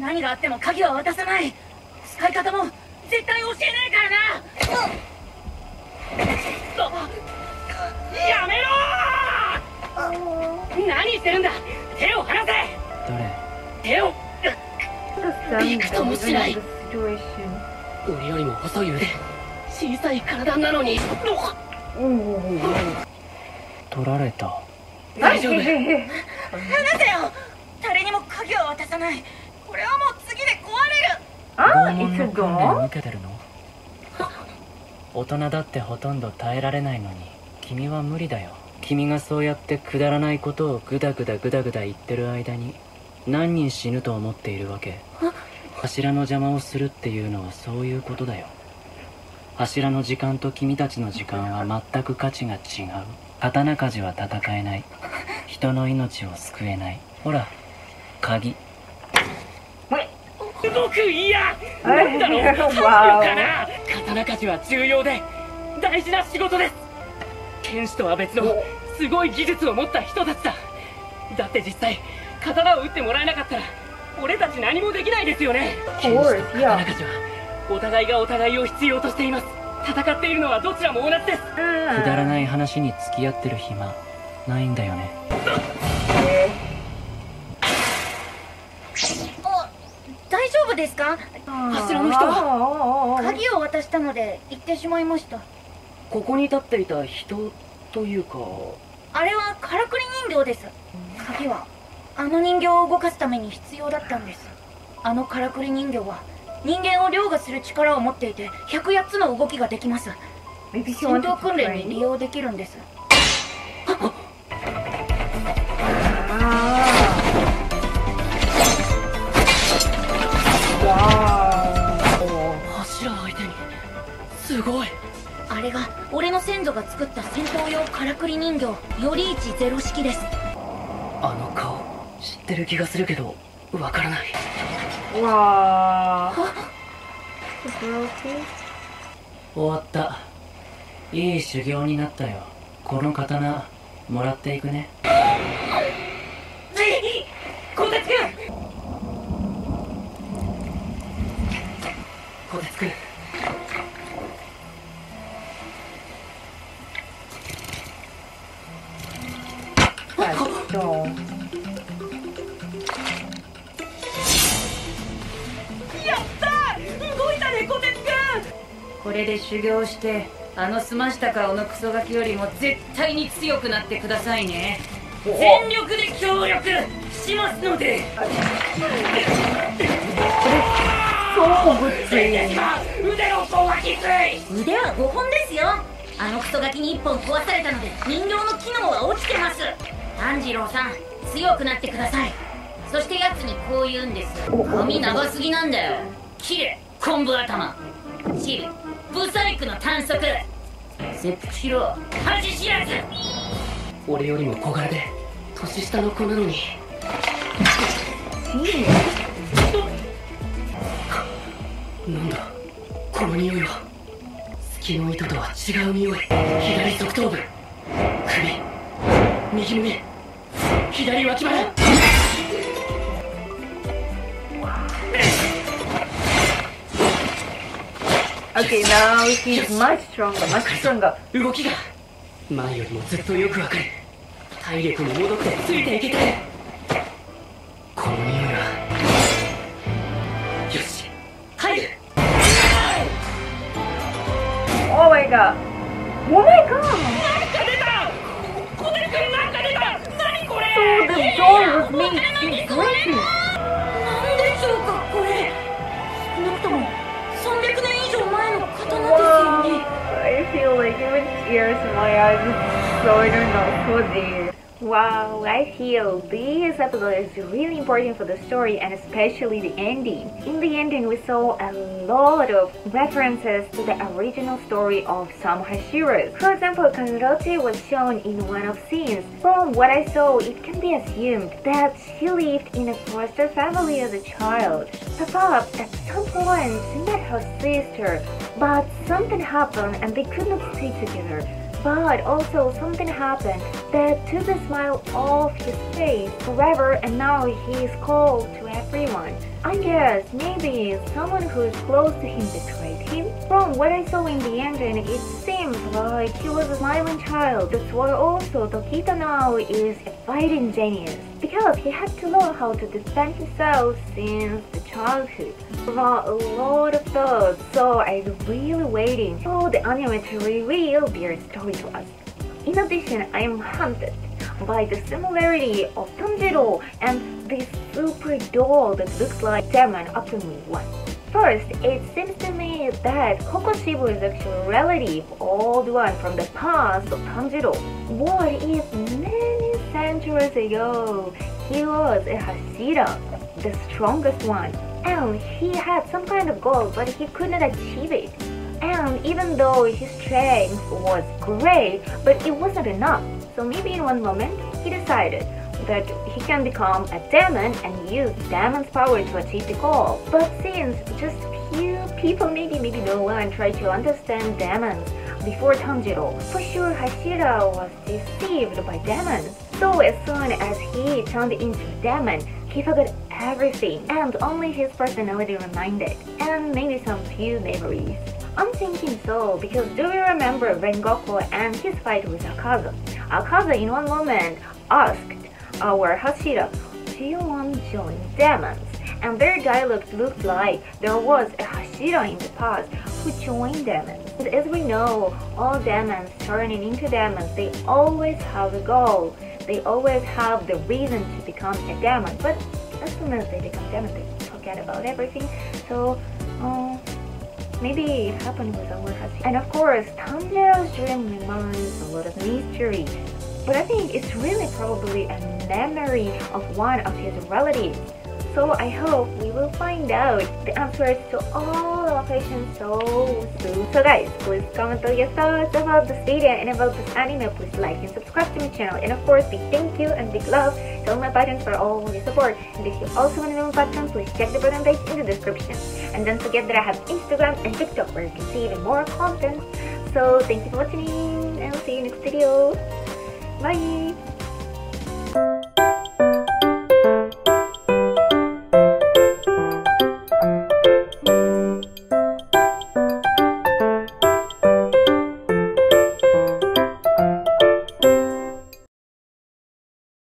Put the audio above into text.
何があっても鍵は渡さない。使い方も絶対教えねえからな。やめろ！何してるんだ！手を離せ！誰？手を！them Tom even Sinai. on the situation. 俺よりも細い腕。小さい体なのに.取られた。大丈夫。離せよ！誰にも鍵は渡さないこれはもう次で壊れる。ah, 拷問 it's の a 訓練 dog? 受けてるの？大人だってほとんど耐えられないのに君は無理だよ。君がそうやってくだらないことをグダグダグダグダ言ってる間に何人死ぬと思っているわけ？柱の邪魔をするっていうのはそういうことだよ。柱の時間と君たちの時間は全く価値が違う。刀鍛冶は戦えない。人の命を救えない。ほら鍵僕いや。Eh, なんだろう。wow. かな？刀鍛冶は重要で大事な仕事です。剣士とは別のすごい技術を持った人たちだ。だって実際刀を打ってもらえなかったら俺たち何もできないですよね。剣士と刀.鍛冶はお互いがお互いを必要としています。戦っているのはどちらも同じです。くだら Ah. ない話に付き合ってる暇ないんだよね Eh. 大丈夫ですか？Ah. 柱の人。Oh. 鍵を渡したので行ってしまいました。ここに立っていた人というか。あれはからくり人形です。鍵は。あの人形を動かすために必要だったんです。あのからくり人形は。人間を凌駕する力を持っていて108つの動きができます。戦闘訓練に利.用できるんです人形より一ゼロ式です。あの顔知ってる気がするけどわからない。girl too? 終わった。いい修行になったよ。この刀もらっていくね。こてつくん。こてつくんやった動いたねこてつくん。これで修行してあの澄ました顔のクソガキよりも絶対に強くなってくださいね。全力で協力しますので。腕の攻撃つい腕は5本ですよ。あのクソガキに1本壊されたので人形の機能は落ちてます炭治郎さん強くなってください。そして奴にこう言うんです髪長すぎなんだよ。キレ昆布頭。チルブサイクの短足。切腹しろ。恥知らず。俺よりも小柄で年下の子なのに。Genius. なんだ？この匂いは。月の糸とは違う匂い。左側頭部。首右胸左脇腹 Okay, now he's much stronger, much stronger. 動きが前よりもずっとよくわかる体力も戻ってついていけてるこの匂いはよし入る Oh my god. Oh my god. Was made to break. なんでしょうかこれ少なくとも300年以上前の刀ですよね I feel like even tears in my eyes. It's so I don't know so dear. Wow, I feel this episode is really important for the story and especially the ending. In the ending, we saw a lot of references to the original story of some. For example, Kamurochi was shown in one of scenes. From what I saw, it can be assumed that she lived in a foster family as a child. Perhaps at some point she met her sister, but something happened and they could not stay together. But also something happened that took the smile off his face forever and now he is cold to everyone. I guess maybe someone who is close to him betrayed him? From what I saw in the ending, it seems like he was a smiling child. That's why also Tokita now is a fighting genius. Because he had to learn how to defend himself since childhood. There are a lot of thoughts, so I'm really waiting for the anime to reveal their story to us. In addition, I am haunted by the similarity of Tanjiro and this super doll that looks like Demon Akumi one. First, it seems to me that Kokoshibo is actually a relative, old one from the past of Tanjiro. What if many centuries ago he was a Hashira, the strongest one, and he had some kind of goal but he could not achieve it. And even though his strength was great, but it wasn't enough. So maybe in one moment he decided that he can become a demon and use demon's power to achieve the goal. But since just few people, maybe maybe no one, tried to understand demons before Tanjiro, for sure Hashira was deceived by demons. So as soon as he turned into demon, he forgot everything and only his personality reminded, and maybe some few memories. I'm thinking so because do you remember Rengoku and his fight with Akaza? Akaza in one moment asked our Hashira, do you want to join demons? And their dialogue looked like there was a Hashira in the past who joined demons. And as we know, all demons turning into demons, they always have a goal. They always have the reason to become a demon. But demons, they forget about everything. So, uh, maybe it happened with our Hashira. And of course, Tanjiro's dream reminds a lot of mystery. But I think it's really probably a memory of one of his relatives. So I hope we will find out the answers to all our questions so soon. So guys, please comment all your thoughts about this video and about this anime. Please like and subscribe to my channel. And of course, big thank you and big love to all my patrons for all your support. And if you also want to know my patrons, please check the button page in the description. And don't forget that I have Instagram and TikTok where you can see even more content. So thank you for watching and I'll see you next video. Bye!